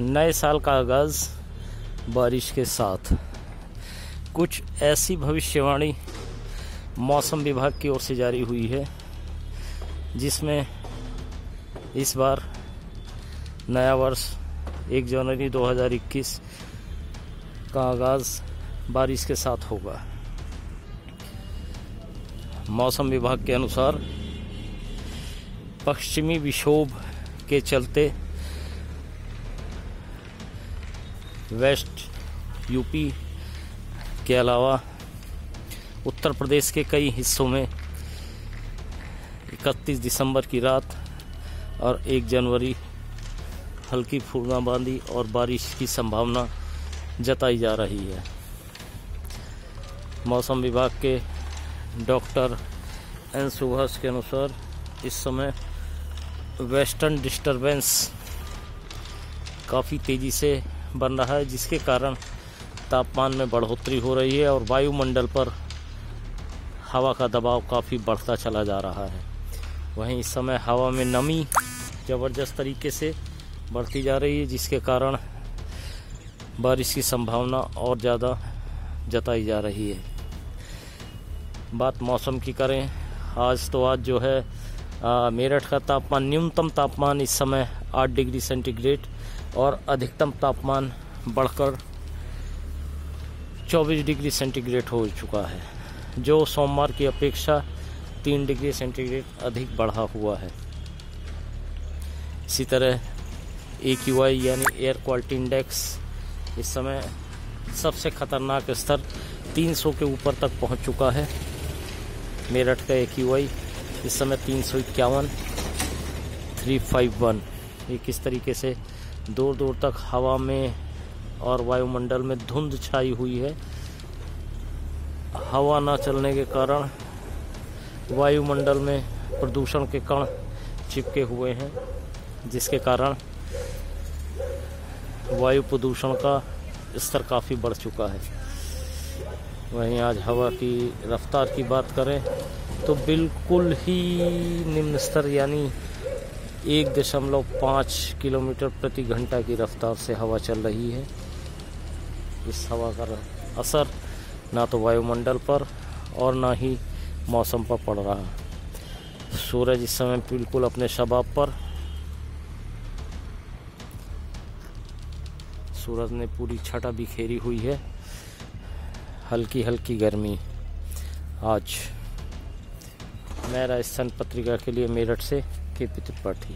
नए साल का आगाज़ बारिश के साथ। कुछ ऐसी भविष्यवाणी मौसम विभाग की ओर से जारी हुई है, जिसमें इस बार नया वर्ष एक जनवरी 2021 का आगाज़ बारिश के साथ होगा। मौसम विभाग के अनुसार पश्चिमी विक्षोभ के चलते वेस्ट, यूपी के अलावा उत्तर प्रदेश के कई हिस्सों में 31 दिसंबर की रात और 1 जनवरी हल्की फूंदाबांदी और बारिश की संभावना जताई जा रही है। मौसम विभाग के डॉक्टर एन सुभाष के अनुसार इस समय वेस्टर्न डिस्टरबेंस काफ़ी तेज़ी से बन रहा है, जिसके कारण तापमान में बढ़ोतरी हो रही है और वायुमंडल पर हवा का दबाव काफ़ी बढ़ता चला जा रहा है। वहीं इस समय हवा में नमी ज़बरदस्त तरीके से बढ़ती जा रही है, जिसके कारण बारिश की संभावना और ज़्यादा जताई जा रही है। बात मौसम की करें, आज तो आज जो है मेरठ का तापमान, न्यूनतम तापमान इस समय आठ डिग्री सेंटीग्रेड और अधिकतम तापमान बढ़कर 24 डिग्री सेंटीग्रेड हो चुका है, जो सोमवार की अपेक्षा तीन डिग्री सेंटीग्रेड अधिक बढ़ा हुआ है। इसी तरह ए क्यू आई यानी एयर क्वालिटी इंडेक्स इस समय सबसे खतरनाक स्तर 300 के ऊपर तक पहुँच चुका है। मेरठ का ए क्यू आई इस समय तीन सौ इक्यावन, थ्री फाइव वन। ये किस तरीके से दूर दूर तक हवा में और वायुमंडल में धुंध छाई हुई है। हवा ना चलने के कारण वायुमंडल में प्रदूषण के कण चिपके हुए हैं, जिसके कारण वायु प्रदूषण का स्तर काफ़ी बढ़ चुका है। वहीं आज हवा की रफ्तार की बात करें तो बिल्कुल ही निम्न स्तर यानी एक दशमलव पाँच किलोमीटर प्रति घंटा की रफ्तार से हवा चल रही है। इस हवा का असर ना तो वायुमंडल पर और ना ही मौसम पर पड़ रहा है। सूरज इस समय बिल्कुल अपने शबाब पर। सूरज ने पूरी छटा बिखेरी हुई है। हल्की हल्की गर्मी। आज मैं राजस्थान पत्रिका के लिए मेरठ से के पी त्रिपाठी